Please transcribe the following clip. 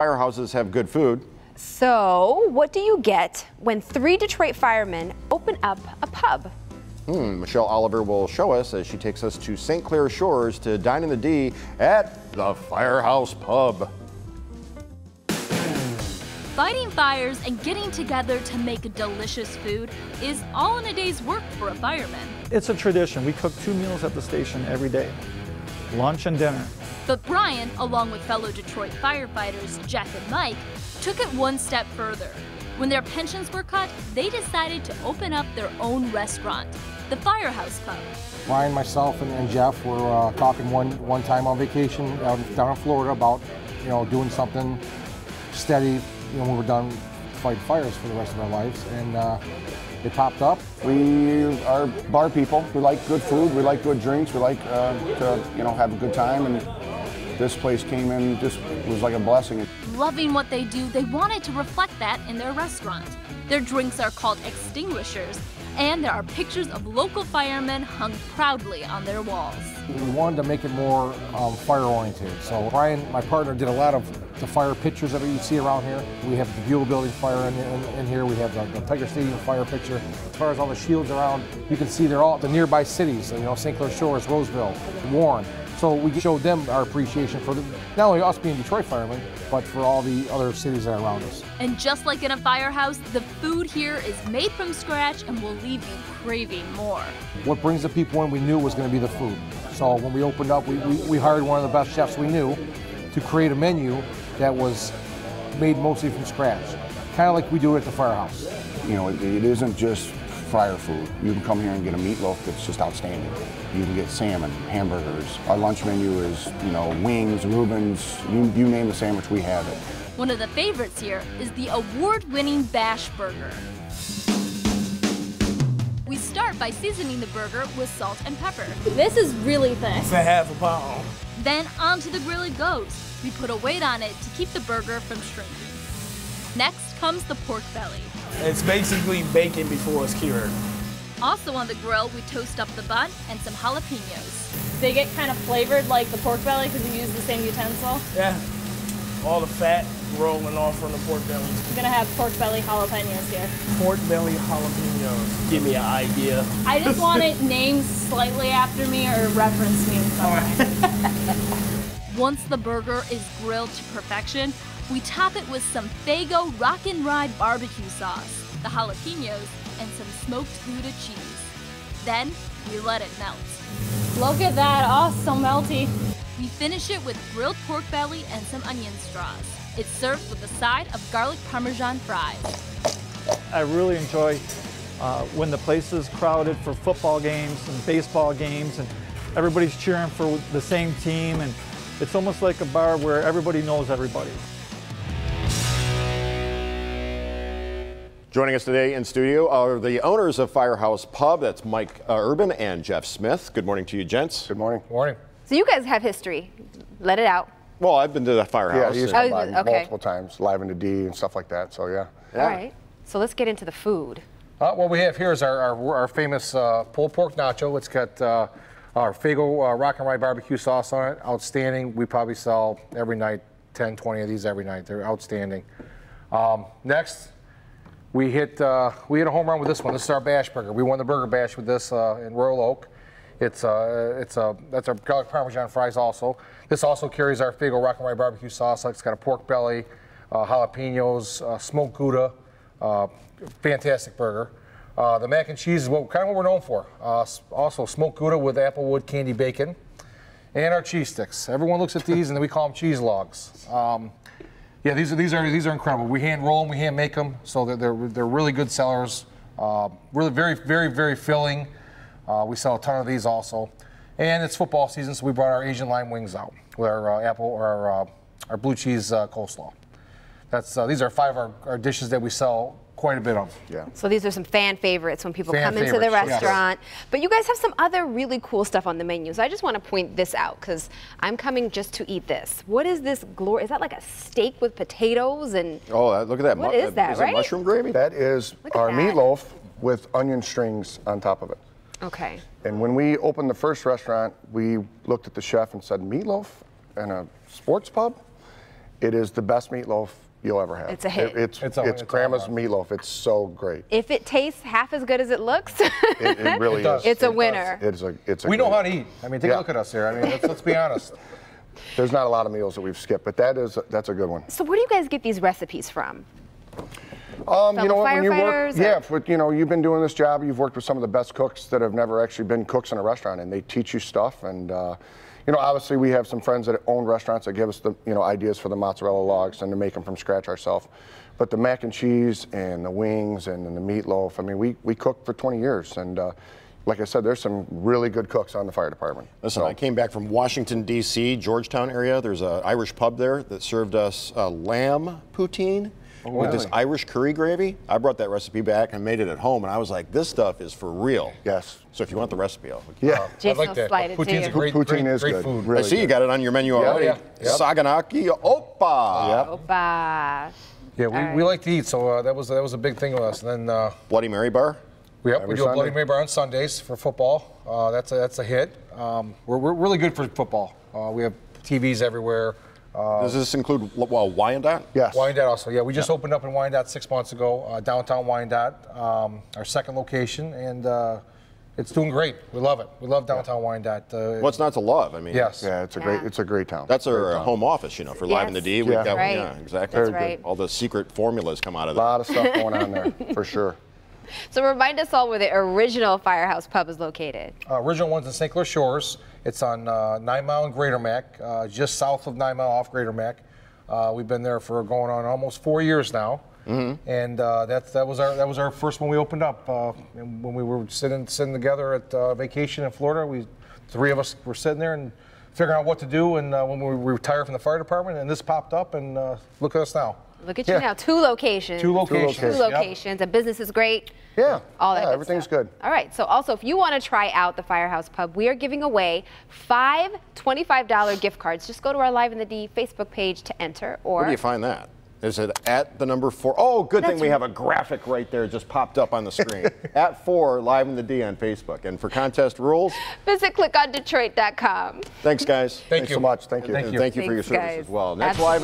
Firehouses have good food. So, what do you get when three Detroit firemen open up a pub? Hmm, Michelle Oliver will show us as she takes us to St. Clair Shores to dine in the D at the Firehouse Pub. Fighting fires and getting together to make delicious food is all in a day's work for a fireman. It's a tradition. We cook two meals at the station every day, lunch and dinner. But Brian, along with fellow Detroit firefighters Jeff and Mike, took it one step further. When their pensions were cut, they decided to open up their own restaurant, the Firehouse Pub. Brian, myself, and, and Jeff were uh, talking one one time on vacation down, down in Florida about you know doing something steady. You know, when we're done fighting fires for the rest of our lives, and uh, it popped up. We are bar people. We like good food. We like good drinks. We like uh, to you know have a good time and this place came in just was like a blessing. Loving what they do, they wanted to reflect that in their restaurant. Their drinks are called extinguishers, and there are pictures of local firemen hung proudly on their walls. We wanted to make it more um, fire oriented. So Brian, my partner, did a lot of the fire pictures that you see around here. We have the Buell Building fire in, in, in here. We have the, the, Tiger Stadium fire picture. As far as all the shields around, you can see they're all the nearby cities. You know, St. Clair Shores, Roseville, Warren. So we showed them our appreciation for the, not only us being Detroit firemen, but for all the other cities that are around us. And just like in a firehouse, the food here is made from scratch and will leave you craving more. What brings the people in we knew was going to be the food. So when we opened up, we, we, we hired one of the best chefs we knew to create a menu that was made mostly from scratch, kind of like we do at the firehouse. You know, it, it isn't just fryer food. You can come here and get a meatloaf that's just outstanding. You can get salmon, hamburgers. Our lunch menu is, you know, wings, Reubens, you, you name the sandwich, we have it. One of the favorites here is the award-winning Bash Burger. We start by seasoning the burger with salt and pepper. This is really thick. It's a half a pound. Then onto the grill it goes. We put a weight on it to keep the burger from shrinking. Next comes the pork belly. It's basically bacon before it's cured. Also on the grill, we toast up the bun and some jalapenos. They get kind of flavored like the pork belly because we use the same utensil. Yeah, all the fat rolling off from the pork belly. We're gonna have pork belly jalapenos here. Pork belly jalapenos. Give me an idea. I just want it named slightly after me or reference me in some way. Once the burger is grilled to perfection, we top it with some Faygo Rock and Rye barbecue sauce, the jalapenos, and some smoked Gouda cheese. Then we let it melt. Look at that, oh, so melty. We finish it with grilled pork belly and some onion straws. It's served with a side of garlic parmesan fries. I really enjoy uh, when the place is crowded for football games and baseball games and everybody's cheering for the same team and it's almost like a bar where everybody knows everybody. Joining us today in studio are the owners of Firehouse Pub. That's Mike uh, Urban and Jeff Smith. Good morning to you, gents. Good morning. Morning. So you guys have history. Let it out. Well, I've been to the Yeah, Firehouse. he's and- come by Oh, okay. multiple times, live in the D and stuff like that, so yeah. Yeah. All right. So let's get into the food. Uh, what we have here is our, our, our famous uh, pulled pork nacho. It's got uh, our Faygo uh, Rock and Rye barbecue sauce on it. Outstanding. We probably sell every night 10, 20 of these every night. They're outstanding. Um, next, we hit uh, we hit a home run with this one. This is our bash burger. We won the burger bash with this uh, in Royal Oak. It's uh, it's a that's our garlic parmesan fries also. This also carries our Faygo Rock and Rye barbecue sauce. It's got a pork belly, uh, jalapenos, uh, smoked gouda. Uh, fantastic burger. The mac and cheese is what kind of what we're known for. Also smoked gouda with applewood candy bacon, and our cheese sticks. Everyone looks at these and we call them cheese logs. Um, yeah, these are these are these are incredible. We hand roll them, we hand make them, so they're they're, they're really good sellers. Uh, really very very very filling. Uh, we sell a ton of these also, and it's football season, so we brought our Asian lime wings out with our uh, apple or our, uh, our blue cheese uh, coleslaw. That's uh, these are five of our, our dishes that we sell quite a bit of. Yeah. So these are some fan favorites when people Fan come into the favorites, yes. restaurant. But you guys have some other really cool stuff on the menu. So I just want to point this out because I'm coming just to eat this. What is this glory? Is that like a steak with potatoes and? Oh, look at that. What is that, Is right? mushroom gravy? That is our that. meatloaf with onion strings on top of it. Okay. And when we opened the first restaurant, we looked at the chef and said, meatloaf and a sports pub? It is the best meatloaf you'll ever have. It's a hit. It- it's It's a- it's, it's a grandma's home meatloaf. It's so great. If it tastes half as good as it looks, It, it really It does. is. it's a It does. winner. It's a it's a We know how to eat. I mean, take Yeah. a look at us here. I mean, let's, let's be honest. There's not a lot of meals that we've skipped, but that is that's a good one. So where do you guys get these recipes from? Um, you know what? When you work, firefighters or- yeah, if, you know, you've been doing this job. You've worked with some of the best cooks that have never actually been cooks in a restaurant, and they teach you stuff. And uh, you know, obviously, we have some friends that own restaurants that give us the you know ideas for the mozzarella logs and to make them from scratch ourselves. But the mac and cheese and the wings and, and the meatloaf. I mean, we we cooked for 20 years, and uh, like I said, there's some really good cooks on the fire department. Listen, So- I came back from Washington, D.C., Georgetown area. There's an Irish pub there that served us uh, lamb poutine with this? Irish curry gravy. I brought that recipe back and made it at home, and I was like, this stuff is for real. Yes. So if you want the recipe, I'll. Yeah. Jason I like will that. slide it to you. great, Poutine great, is great good. food. Really I see you got it on your menu already. yeah, yep. Saganaki Oppa. Yep. Opa. Yeah, we, All we like to eat, so uh, that was that was a big thing with us. And then uh, Bloody Mary bar. we, yep, we Every do a Bloody Mary bar on Sundays for football. Uh, that's a, that's a hit. Um, we're, we're really good for football. Uh, we have TVs everywhere. Uh, Does this include well Wyandotte? Yes. Wyandotte also, yeah. We just opened up in Wyandotte six months ago, uh, downtown Wyandotte, um, our second location, and uh, it's doing great. We love it. We love downtown Wyandotte. Uh, What's not to love? I mean, yes. Yeah, it's a great it's a great town. That's Great our town. home office, you know, for Live in the Yes. D. We've Yeah. got, Right. yeah, exactly. That's Very right. good. All the secret formulas come out of there. A lot of stuff going on there for sure. So remind us all where the original Firehouse Pub is located. Uh, original one's in St. Clair Shores. It's on uh, Nine Mile and Greater Mack, uh, just south of Nine Mile off Greater Mack. Uh, we've been there for going on almost four years now, and uh, that that was our that was our first one we opened up. Uh, and when we were sitting sitting together at uh, vacation in Florida, we three of us were sitting there and figuring out what to do. And uh, when we retired from the fire department, and this popped up, and uh, look at us now. Look at you Yeah. now. Two locations. Two locations. Two Yep. locations. And business is great. Yeah. All that yeah, good everything's stuff. good. All right. So also, if you want to try out the Firehouse Pub, we are giving away five $25 gift cards. Just go to our Live in the D Facebook page to enter. Or Where do you find that? Is it at the number four? Oh, good thing we have a graphic right there just popped up on the screen. at four, live in the D on Facebook. And for contest rules, visit clickondetroit.com. thanks, guys. Thank Thanks you so much. Thank you. Thank And you. thank you for your service guys. as well. Next Absolutely. live